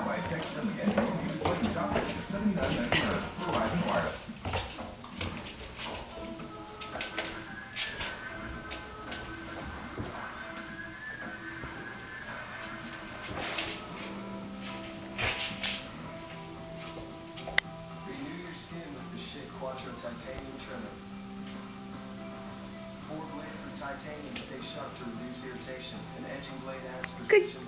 now by text them again, Quattro Titanium Trimmer. Four blades of titanium stay sharp to reduce irritation. An edging blade adds precision.